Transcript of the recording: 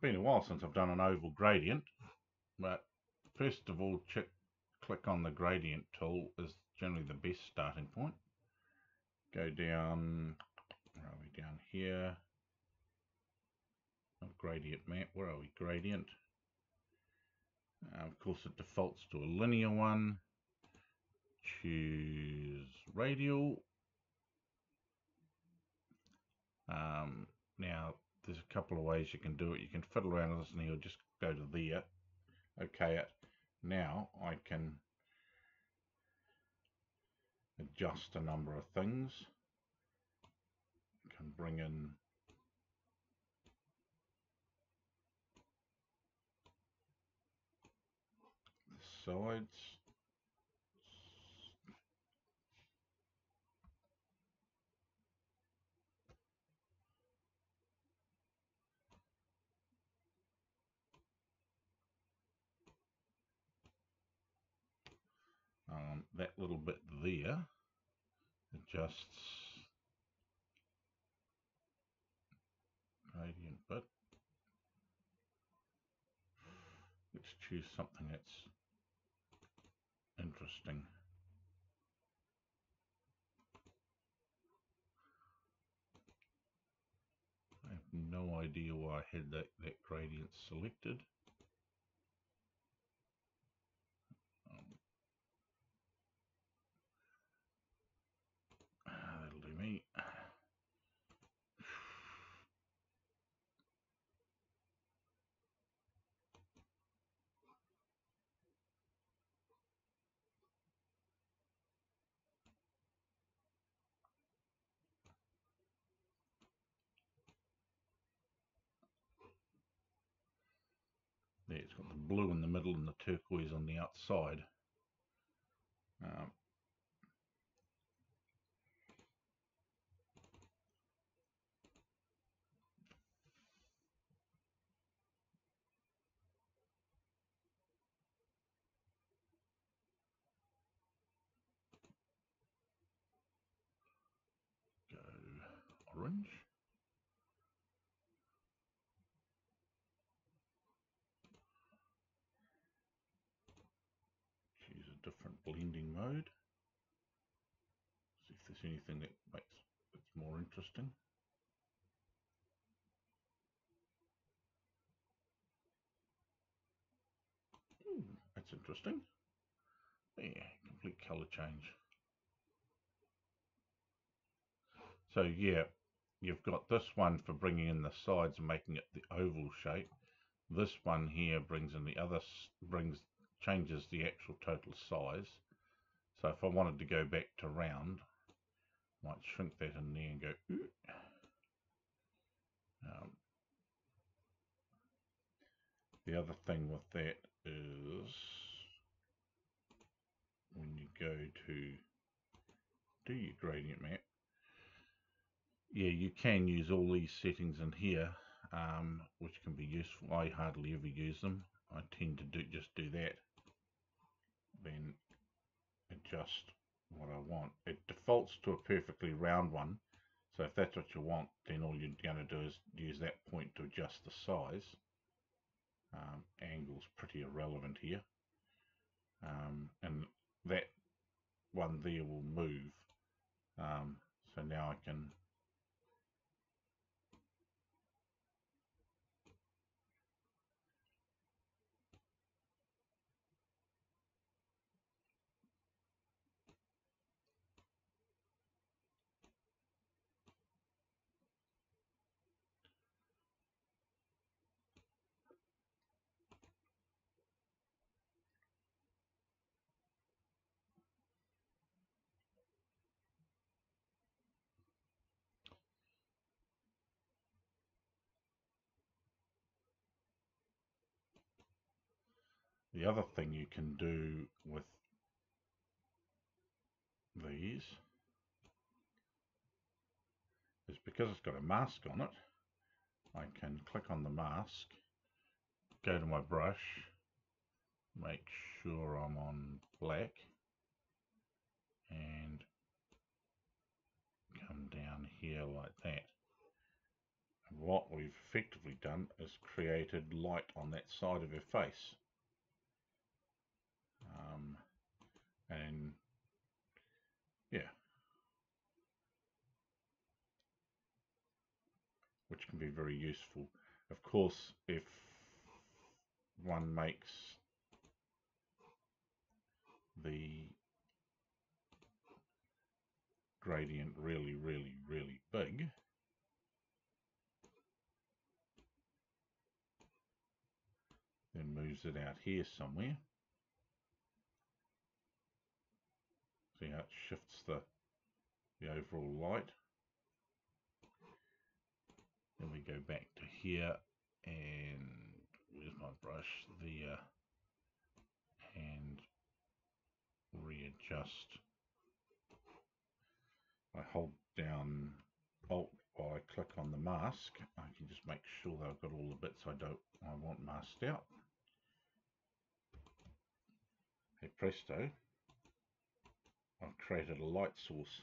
been a while since I've done an oval gradient, but first of all, check, click on the gradient tool is generally the best starting point. Go down, where are we, down here, not gradient map, where are we, gradient. Uh, of course it defaults to a linear one. Choose radial. Um, now there's a couple of ways you can do it. You can fiddle around with this and he'll just go to there. Okay it. Now I can adjust a number of things. Can bring in the sides. um, that little bit there adjusts gradient bit. Let's choose something that's interesting. I have no idea why I had that, that gradient selected. There, it's got the blue in the middle and the turquoise on the outside. Um, go orange. Blending mode. See if there's anything that makes it more interesting. Ooh, that's interesting. Yeah, complete color change. So yeah, you've got this one for bringing in the sides and making it the oval shape. This one here brings in the other, brings changes the actual total size. So if I wanted to go back to round, I might shrink that in there and go, um, the other thing with that is when you go to do your gradient map, yeah, you can use all these settings in here, um, which can be useful. I hardly ever use them. I tend to do just do that then adjust what I want. It defaults to a perfectly round one. So if that's what you want, then all you're going to do is use that point to adjust the size. Um, angle's pretty irrelevant here. Um, and that one there will move. Um, so now I can The other thing you can do with these is because it's got a mask on it, I can click on the mask, go to my brush, make sure I'm on black, and come down here like that. What we've effectively done is created light on that side of her face. Um, and yeah, which can be very useful. Of course, if one makes the gradient really, really, really big, then moves it out here somewhere. See how it shifts the, the overall light. Then we go back to here and where's my brush? The uh, and readjust. I hold down Alt while I click on the mask. I can just make sure that I've got all the bits I don't I want masked out. Hey presto, I've created a light source.